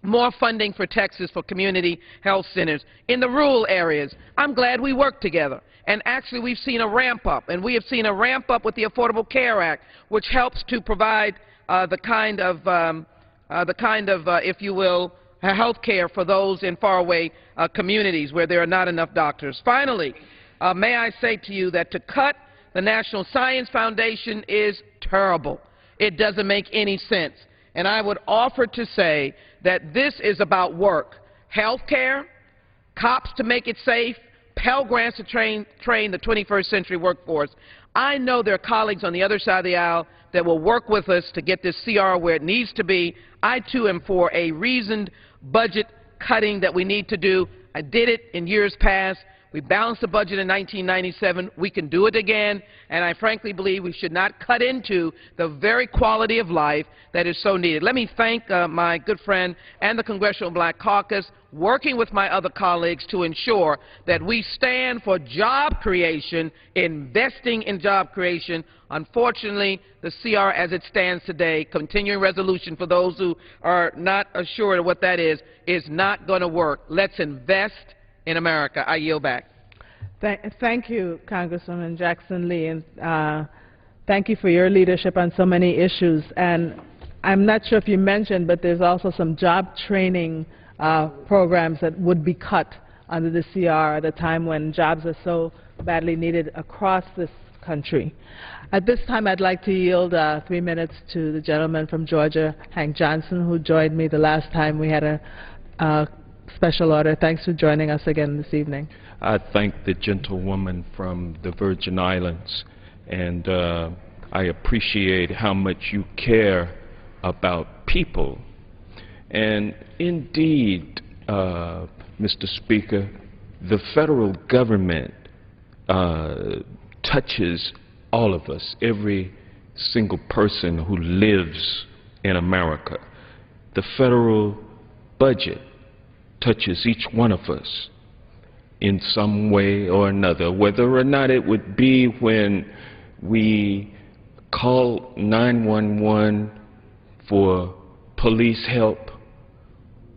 more funding for Texas for community health centers in the rural areas. I'm glad we worked together. And actually, we've seen a ramp up, and we have seen a ramp up with the Affordable Care Act, which helps to provide uh, the kind of, um, uh, the kind of, uh, if you will, health care for those in faraway uh, communities where there are not enough doctors. Finally, uh, may I say to you that to cut the National Science Foundation is terrible. It doesn't make any sense. And I would offer to say that this is about work. Health care, cops to make it safe, Pell Grants to train, train the 21st century workforce. I know there are colleagues on the other side of the aisle that will work with us to get this CR where it needs to be. I, too, am for a reasoned budget cutting that we need to do. I did it in years past. We balanced the budget in 1997. We can do it again. And I frankly believe we should not cut into the very quality of life that is so needed. Let me thank uh, my good friend and the Congressional Black Caucus, working with my other colleagues to ensure that we stand for job creation, investing in job creation. Unfortunately, the CR as it stands today, continuing resolution for those who are not assured of what that is, is not going to work. Let's invest in America. I yield back. Thank, thank you, Congresswoman Jackson Lee, and uh, thank you for your leadership on so many issues. And I'm not sure if you mentioned, but there's also some job training uh, programs that would be cut under the CR at a time when jobs are so badly needed across this country. At this time, I'd like to yield uh, three minutes to the gentleman from Georgia, Hank Johnson, who joined me the last time we had a uh, special order. Thanks for joining us again this evening. I thank the gentlewoman from the Virgin Islands, and uh, I appreciate how much you care about people. And indeed, uh, Mr. Speaker, the federal government uh, touches all of us, every single person who lives in America. The federal budget touches each one of us in some way or another, whether or not it would be when we call 911 for police help,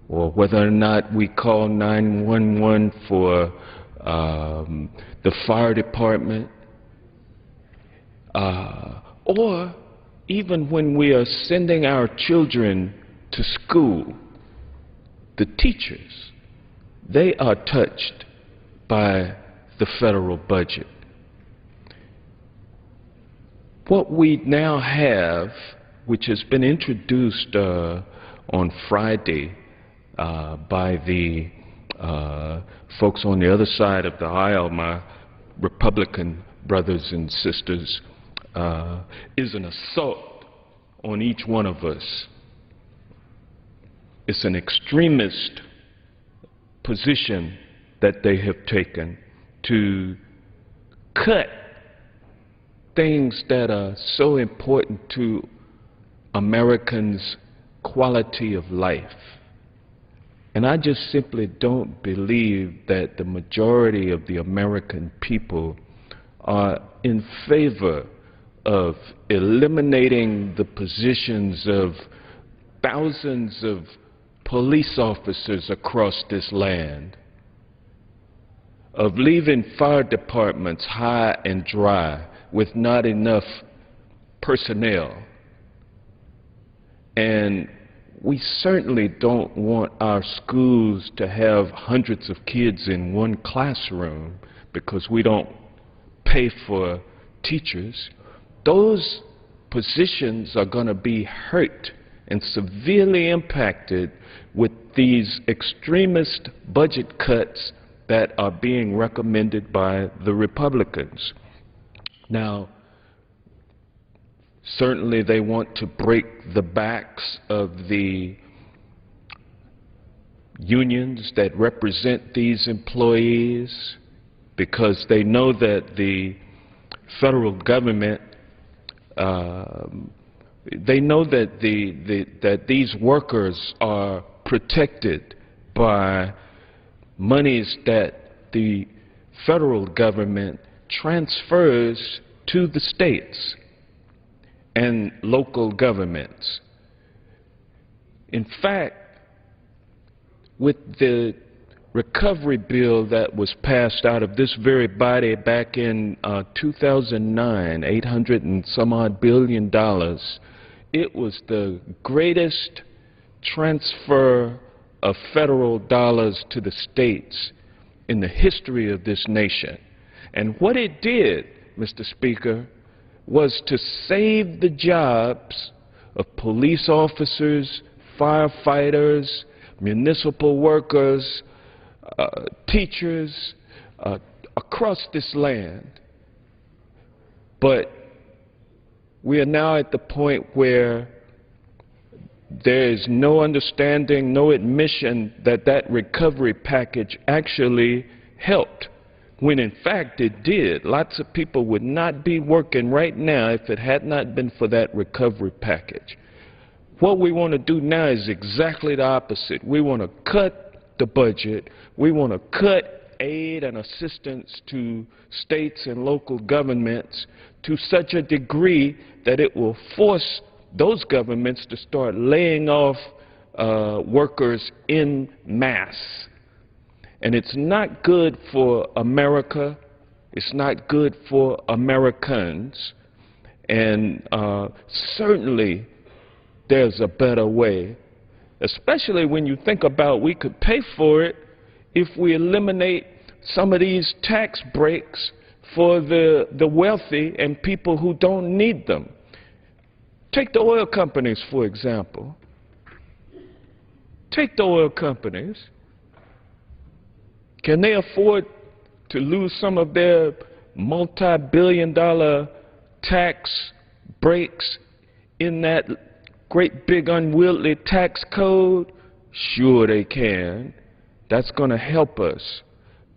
or whether or not we call 911 for um, the fire department, uh, or even when we are sending our children to school the teachers, they are touched by the federal budget. What we now have, which has been introduced uh, on Friday uh, by the uh, folks on the other side of the aisle, my Republican brothers and sisters, uh, is an assault on each one of us it's an extremist position that they have taken to cut things that are so important to Americans' quality of life. And I just simply don't believe that the majority of the American people are in favor of eliminating the positions of thousands of police officers across this land, of leaving fire departments high and dry with not enough personnel. And we certainly don't want our schools to have hundreds of kids in one classroom because we don't pay for teachers. Those positions are going to be hurt and severely impacted with these extremist budget cuts that are being recommended by the Republicans. Now, certainly they want to break the backs of the unions that represent these employees because they know that the federal government um, they know that the, the, that these workers are protected by monies that the federal government transfers to the states and local governments. In fact, with the recovery bill that was passed out of this very body back in uh, 2009, 800 and some odd billion dollars, it was the greatest transfer of federal dollars to the states in the history of this nation. And what it did, Mr. Speaker, was to save the jobs of police officers, firefighters, municipal workers, uh, teachers uh, across this land. But we are now at the point where there is no understanding, no admission that that recovery package actually helped, when in fact it did. Lots of people would not be working right now if it had not been for that recovery package. What we want to do now is exactly the opposite. We want to cut the budget. We want to cut aid and assistance to states and local governments to such a degree that it will force those governments to start laying off uh, workers in mass. And it's not good for America. It's not good for Americans. And uh, certainly there's a better way, especially when you think about we could pay for it if we eliminate some of these tax breaks for the, the wealthy and people who don't need them. Take the oil companies, for example. Take the oil companies. Can they afford to lose some of their multi-billion dollar tax breaks in that great big unwieldy tax code? Sure they can. That's going to help us.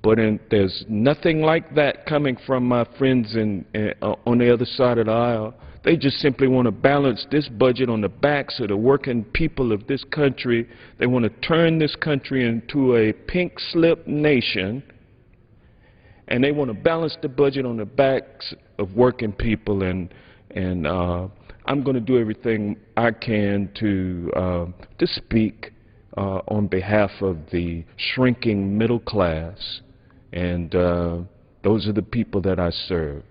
But in, there's nothing like that coming from my friends in, uh, on the other side of the aisle. They just simply want to balance this budget on the backs of the working people of this country. They want to turn this country into a pink slip nation. And they want to balance the budget on the backs of working people. And, and uh, I'm going to do everything I can to, uh, to speak uh, on behalf of the shrinking middle class. And uh, those are the people that I serve.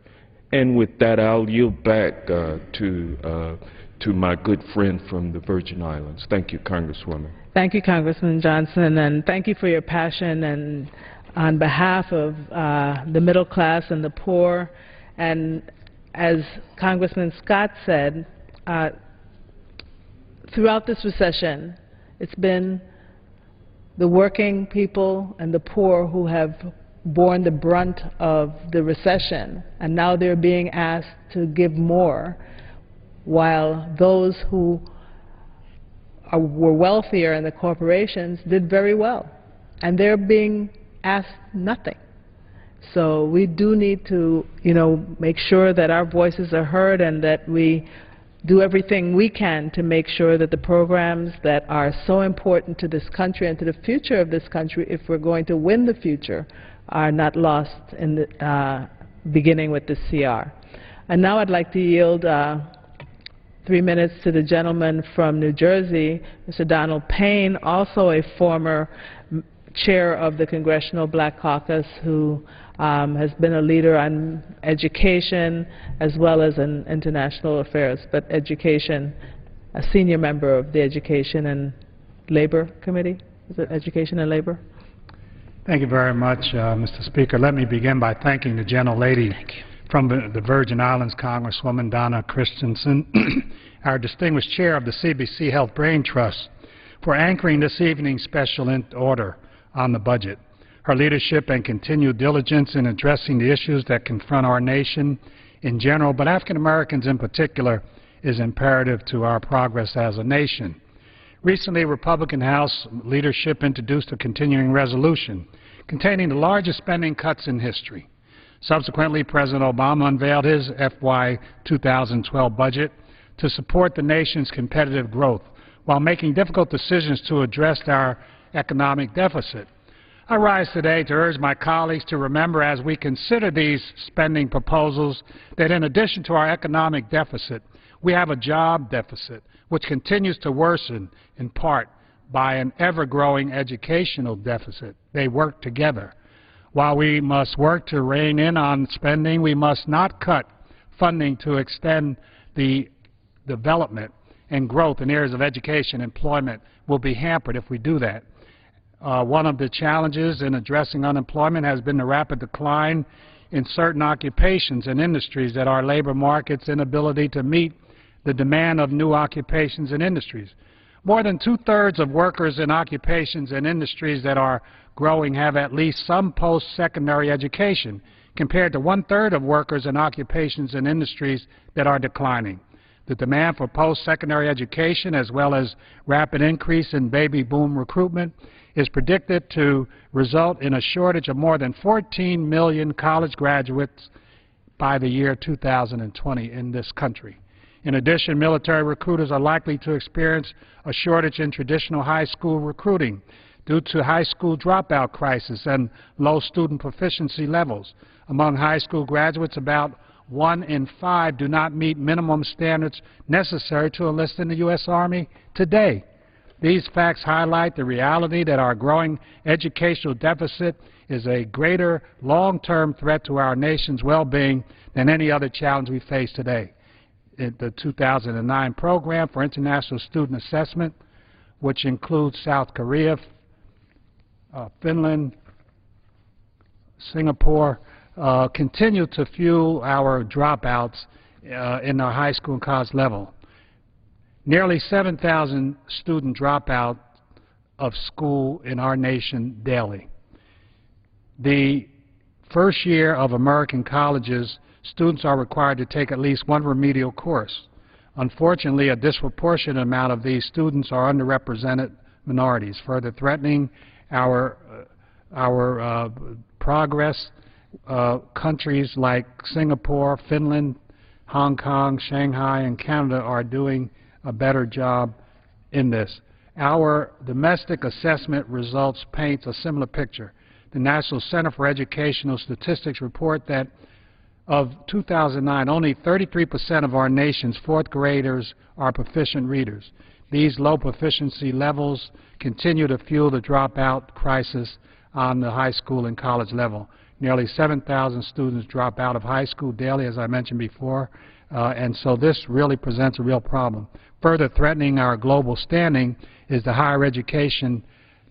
And with that, I'll yield back uh, to, uh, to my good friend from the Virgin Islands. Thank you, Congresswoman. Thank you, Congressman Johnson, and thank you for your passion and on behalf of uh, the middle class and the poor. And as Congressman Scott said, uh, throughout this recession, it's been the working people and the poor who have borne the brunt of the recession, and now they're being asked to give more, while those who are, were wealthier in the corporations did very well, and they're being asked nothing. So we do need to, you know, make sure that our voices are heard and that we do everything we can to make sure that the programs that are so important to this country and to the future of this country, if we're going to win the future, are not lost in the, uh, beginning with the CR. And now I'd like to yield uh, three minutes to the gentleman from New Jersey, Mr. Donald Payne, also a former chair of the Congressional Black Caucus who um, has been a leader on education as well as in international affairs, but education, a senior member of the Education and Labor Committee. Is it Education and Labor? Thank you very much, uh, Mr. Speaker. Let me begin by thanking the gentlelady from the, the Virgin Islands, Congresswoman Donna Christensen, our distinguished chair of the CBC Health Brain Trust, for anchoring this evening's special order on the budget. Her leadership and continued diligence in addressing the issues that confront our nation in general, but African Americans in particular, is imperative to our progress as a nation. Recently, Republican House leadership introduced a continuing resolution containing the largest spending cuts in history. Subsequently, President Obama unveiled his FY 2012 budget to support the nation's competitive growth while making difficult decisions to address our economic deficit. I rise today to urge my colleagues to remember as we consider these spending proposals that in addition to our economic deficit, we have a job deficit, which continues to worsen in part by an ever-growing educational deficit. They work together. While we must work to rein in on spending, we must not cut funding to extend the development and growth in areas of education employment will be hampered if we do that. Uh, one of the challenges in addressing unemployment has been the rapid decline in certain occupations and industries that our labor market's inability to meet the demand of new occupations and industries. More than two-thirds of workers in occupations and industries that are growing have at least some post-secondary education, compared to one-third of workers in occupations and industries that are declining. The demand for post-secondary education, as well as rapid increase in baby boom recruitment, is predicted to result in a shortage of more than 14 million college graduates by the year 2020 in this country. In addition, military recruiters are likely to experience a shortage in traditional high school recruiting due to high school dropout crisis and low student proficiency levels. Among high school graduates, about one in five do not meet minimum standards necessary to enlist in the U.S. Army today. These facts highlight the reality that our growing educational deficit is a greater long-term threat to our nation's well-being than any other challenge we face today. The 2009 Program for International Student Assessment, which includes South Korea, uh, Finland, Singapore, uh, continue to fuel our dropouts uh, in our high school and college level. Nearly 7,000 student drop out of school in our nation daily. The first year of American colleges, students are required to take at least one remedial course. Unfortunately, a disproportionate amount of these students are underrepresented minorities, further threatening our, uh, our uh, progress. Uh, countries like Singapore, Finland, Hong Kong, Shanghai, and Canada are doing a better job in this. Our domestic assessment results paints a similar picture. The National Center for Educational Statistics report that of 2009, only 33% of our nation's fourth graders are proficient readers. These low proficiency levels continue to fuel the dropout crisis on the high school and college level. Nearly 7,000 students drop out of high school daily, as I mentioned before, uh, and so this really presents a real problem. Further threatening our global standing is the higher education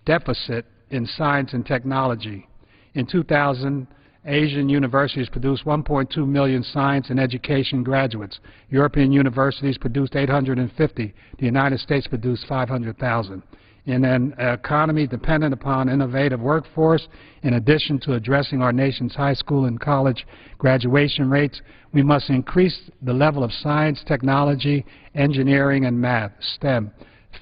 deficit in science and technology. In 2000, Asian universities produced 1.2 million science and education graduates. European universities produced 850. The United States produced 500,000. In an economy dependent upon innovative workforce, in addition to addressing our nation's high school and college graduation rates, we must increase the level of science, technology, engineering, and math, STEM,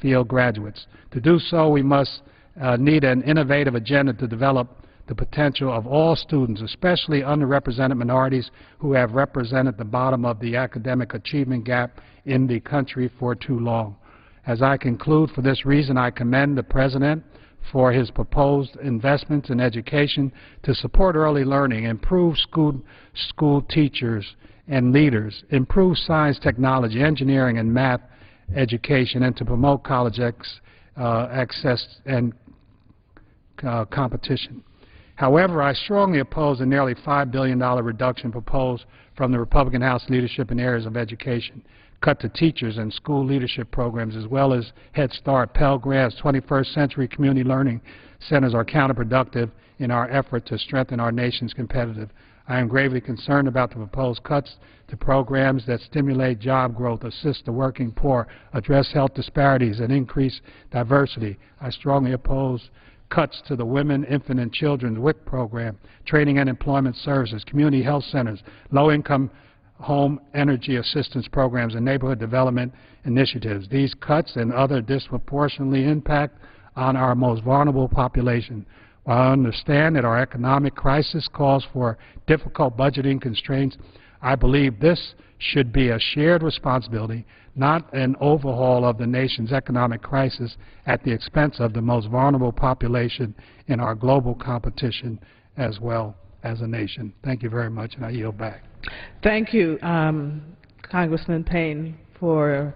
field graduates. To do so, we must uh, need an innovative agenda to develop the potential of all students, especially underrepresented minorities who have represented the bottom of the academic achievement gap in the country for too long. As I conclude, for this reason, I commend the President for his proposed investments in education to support early learning, improve school, school teachers and leaders, improve science, technology, engineering, and math education, and to promote college ex, uh, access and uh, competition. However, I strongly oppose the nearly $5 billion reduction proposed from the Republican House leadership in areas of education, cut to teachers and school leadership programs, as well as Head Start, Pell Grants, 21st Century Community Learning Centers are counterproductive in our effort to strengthen our nation's competitive. I am gravely concerned about the proposed cuts to programs that stimulate job growth, assist the working poor, address health disparities, and increase diversity. I strongly oppose cuts to the Women, Infant, and Children's WIC program, training and employment services, community health centers, low-income home energy assistance programs, and neighborhood development initiatives. These cuts and other disproportionately impact on our most vulnerable population. While I understand that our economic crisis calls for difficult budgeting constraints, I believe this should be a shared responsibility, not an overhaul of the nation's economic crisis at the expense of the most vulnerable population in our global competition as well as a nation. Thank you very much, and I yield back. Thank you, um, Congressman Payne, for